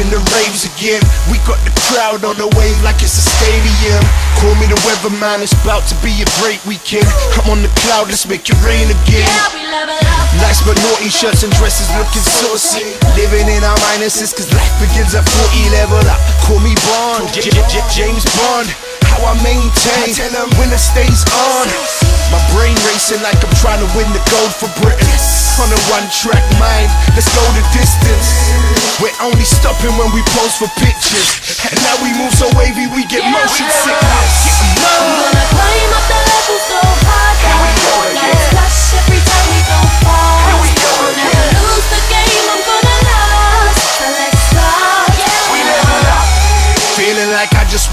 in the raves again. We got the crowd on the wave like it's a stadium. Call me the weatherman, it's about to be a great weekend. I'm on the cloud, let's make it rain again. Yeah, we level up. Nice but naughty shirts and dresses looking saucy. Living in our minuses, cause life begins at 40 level up. Call me Bond, J- J- J- James Bond. How I maintain when the stays on. My brain racing like I'm trying to win the gold for Britain. On a one track mind, let's go the distance. We're only stopping when we pose for pictures. And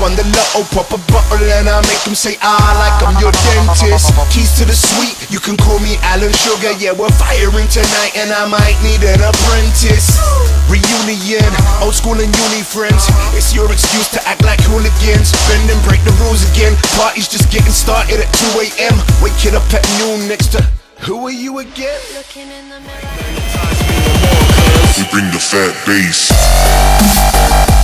like I just won the lotto, pop a bottle and I make them say ah like I'm your dentist. Keys to the suite, you can call me Alan Sugar. Yeah, we're firing tonight and I might need an apprentice. Reunion, old school and uni friends. It's your excuse to act like hooligans. Bend and break the rules again. Party's just getting started at 2 a.m. Waking up at noon next to. Who are you again? Looking in the mirror. We bring the fat bass.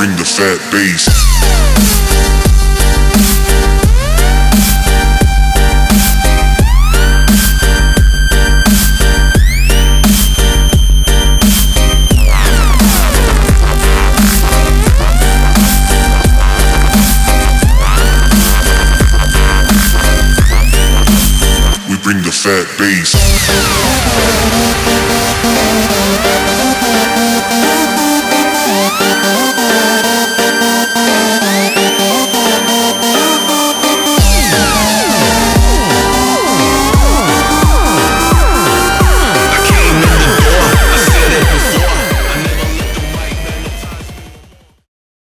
Bring the fat bass. Bring the fat bass.